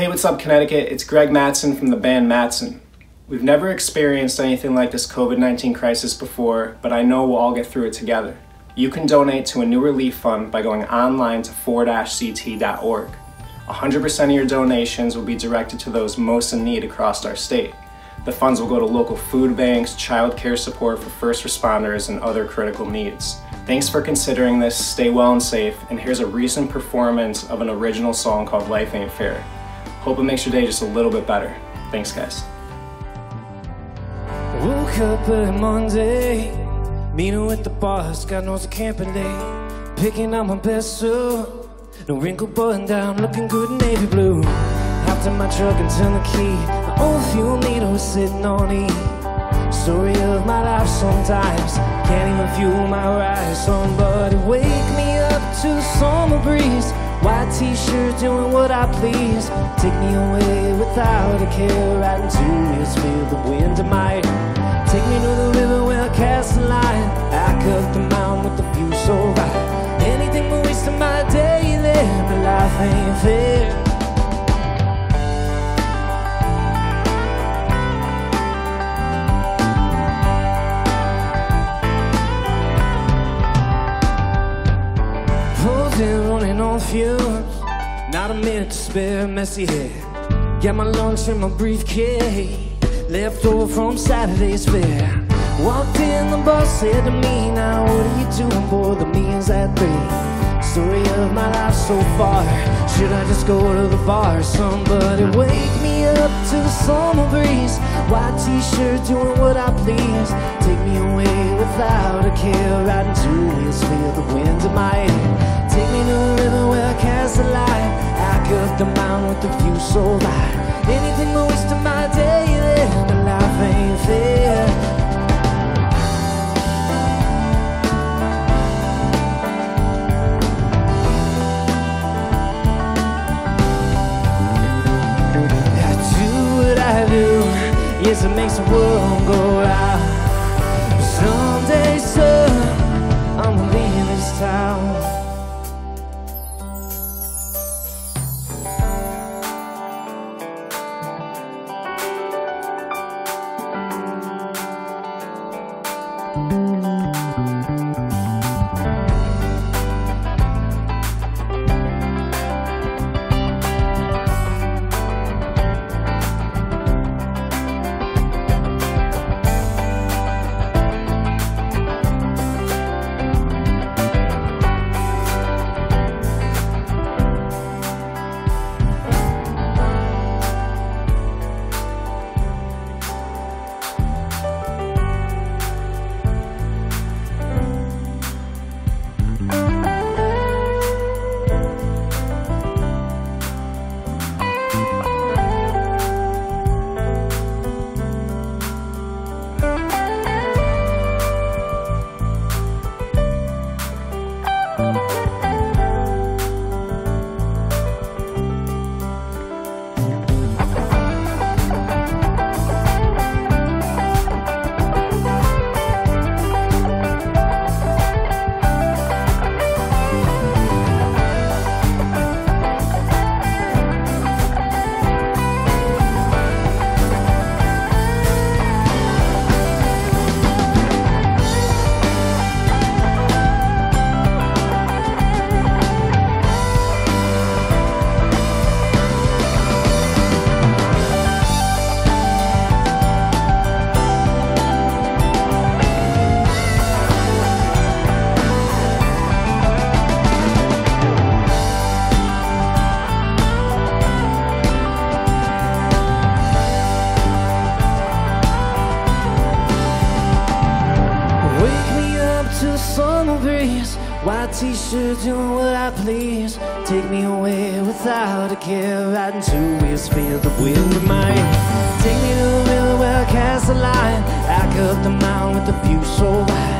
Hey, what's up, Connecticut? It's Greg Mattson from the band Mattson. We've never experienced anything like this COVID 19 crisis before, but I know we'll all get through it together. You can donate to a new relief fund by going online to 4-ct.org. 100% of your donations will be directed to those most in need across our state. The funds will go to local food banks, child care support for first responders, and other critical needs. Thanks for considering this, stay well and safe, and here's a recent performance of an original song called Life Ain't Fair. Hope it makes your day just a little bit better. Thanks, guys. Woke up Monday, meeting with the boss. God knows I can't. Picking out my best suit, no wrinkle button down, looking good in navy blue. Hopped in my truck and turned the key. My old fuel meter was sitting on E. Story of my life sometimes can't even fuel my ride. Somebody wake me up to summer breeze. White t-shirt doing what I please. Take me away without a care. Riding two wheels, feel the wind in my Take me to the river where I cast a line I cut the mountain with the view so right Anything but wasting my day there But life ain't fair minute to spare, messy hair. Got my lunch in my briefcase. Left over from Saturday's fair. Walked in, the boss said to me Now what are you doing, for The meeting's at three. Story of my life so far. Should I just go to the bar? Somebody wake me up to the summer breeze. White t-shirt doing what I please. Take me away without a care. Riding two wheels, feel the wind in my hair Take me to the river where I cast the line the mountain with the view so light Anything but wasting my day there But life ain't fair. I do what I do Yes, it makes the world go round White t-shirt doing what I please? Take me away without a care. Riding two wheels, feel the wind of my Take me to the river where I cast the line. I cut the mountain with the view so wide